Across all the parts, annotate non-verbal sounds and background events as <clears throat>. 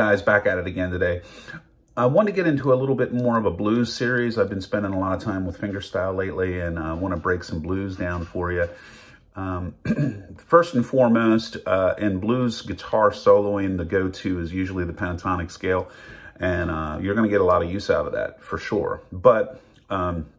Guys, back at it again today. I want to get into a little bit more of a blues series. I've been spending a lot of time with fingerstyle lately and I want to break some blues down for you. Um, <clears throat> first and foremost, uh, in blues guitar soloing, the go-to is usually the pentatonic scale. And uh, you're going to get a lot of use out of that for sure. But um,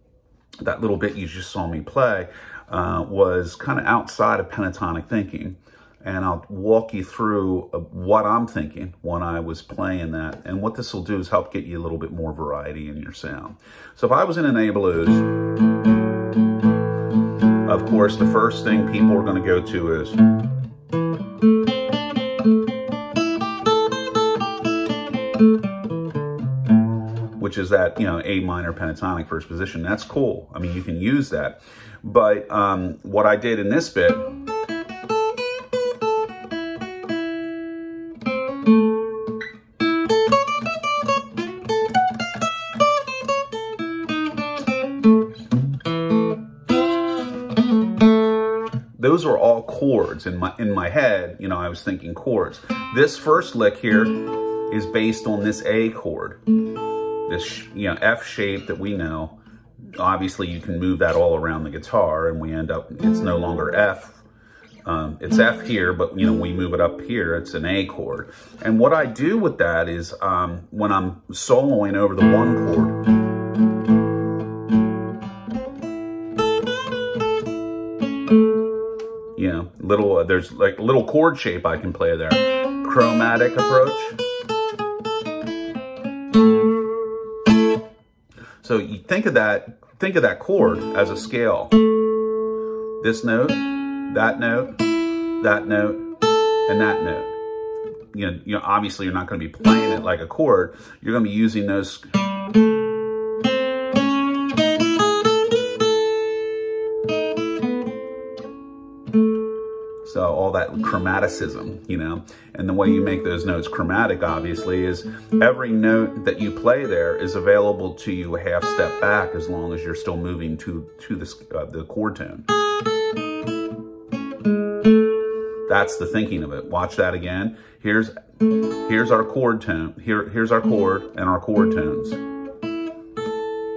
that little bit you just saw me play uh, was kind of outside of pentatonic thinking and I'll walk you through uh, what I'm thinking when I was playing that. And what this will do is help get you a little bit more variety in your sound. So if I was in an A blues, of course, the first thing people are going to go to is which is that, you know, A minor pentatonic first position. That's cool. I mean, you can use that. But um, what I did in this bit those are all chords in my in my head. You know, I was thinking chords. This first lick here is based on this A chord, this you know F shape that we know. Obviously, you can move that all around the guitar, and we end up it's no longer F. Um, it's F here, but you know we move it up here. It's an A chord, and what I do with that is um, when I'm soloing over the one chord. Little, uh, there's like a little chord shape I can play there. Chromatic approach. So you think of that, think of that chord as a scale. This note, that note, that note, and that note. You know, you know obviously you're not going to be playing it like a chord. You're going to be using those So all that chromaticism, you know, and the way you make those notes chromatic, obviously, is every note that you play there is available to you a half step back as long as you're still moving to, to this, uh, the chord tone. That's the thinking of it. Watch that again. Here's, here's our chord tone. Here, here's our chord and our chord tones.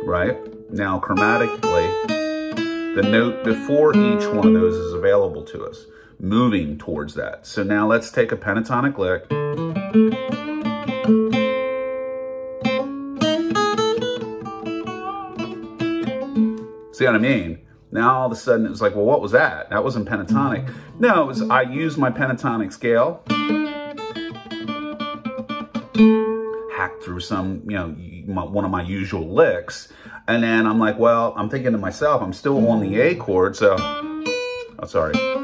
Right? Now, chromatically, the note before each one of those is available to us moving towards that. So now let's take a pentatonic lick. See what I mean? Now all of a sudden it was like, well, what was that? That wasn't pentatonic. No, it was I used my pentatonic scale, hacked through some, you know, my, one of my usual licks, and then I'm like, well, I'm thinking to myself, I'm still on the A chord, so, oh, sorry.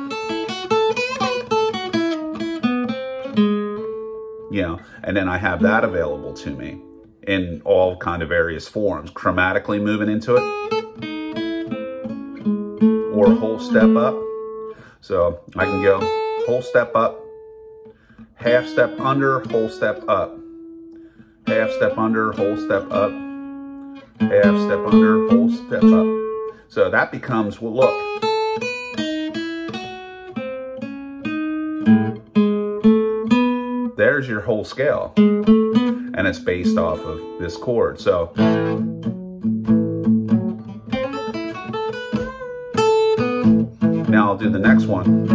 You know, and then I have that available to me in all kind of various forms, chromatically moving into it or whole step up. So I can go whole step up, half step under, whole step up, half step under, whole step up, half step under, whole step up. So that becomes, well, look, there's your whole scale. And it's based off of this chord. So now I'll do the next one.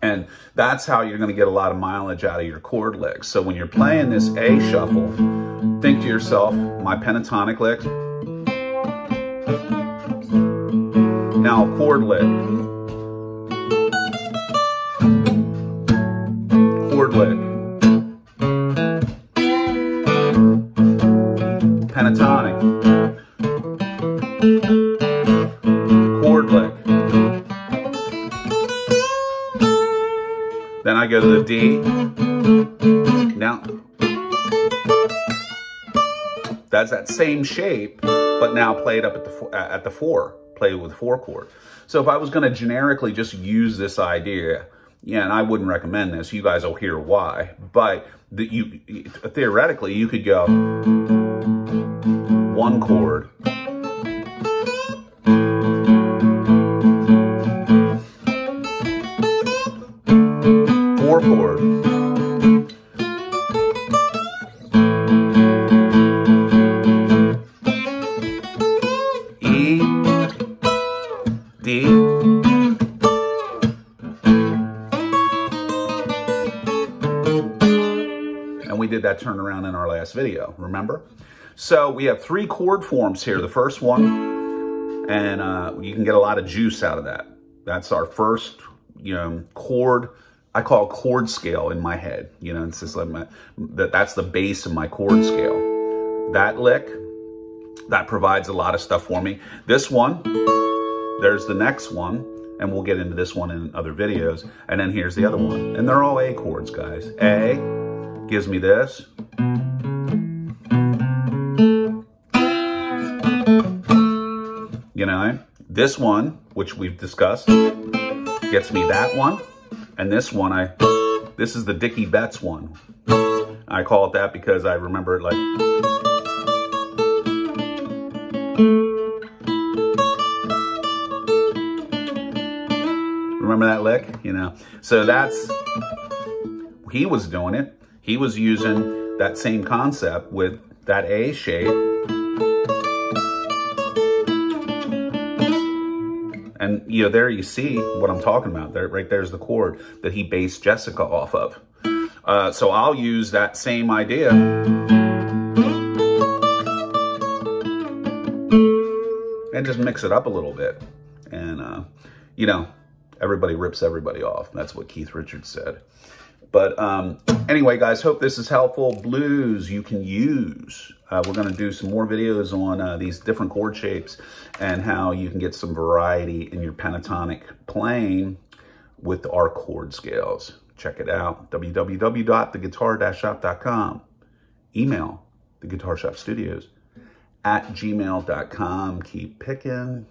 And that's how you're going to get a lot of mileage out of your chord licks. So when you're playing this A shuffle, think to yourself, my pentatonic lick, now chord lick. Chord lick. Pentatonic. Chord lick. Then I go to the D. Now, that's that same shape, but now played up at the at the four play with four chord. So if I was going to generically just use this idea, yeah, and I wouldn't recommend this. You guys will hear why. But the, you theoretically, you could go one chord, that turnaround in our last video, remember? So we have three chord forms here. The first one, and uh, you can get a lot of juice out of that. That's our first, you know, chord. I call chord scale in my head. You know, it's just like my, that, that's the base of my chord scale. That lick, that provides a lot of stuff for me. This one, there's the next one, and we'll get into this one in other videos. And then here's the other one. And they're all A chords, guys. A gives me this. You know, this one, which we've discussed, gets me that one. And this one, I this is the Dickey Betts one. I call it that because I remember it like... Remember that lick? You know, so that's, he was doing it. He was using that same concept with that A shape And, you know, there you see what I'm talking about. There, right there's the chord that he based Jessica off of. Uh, so I'll use that same idea. And just mix it up a little bit. And, uh, you know, everybody rips everybody off. That's what Keith Richards said. But um, anyway, guys, hope this is helpful. Blues you can use. Uh, we're going to do some more videos on uh, these different chord shapes and how you can get some variety in your pentatonic playing with our chord scales. Check it out, www.theguitar-shop.com. Email the Guitar Shop Studios at gmail.com. Keep picking.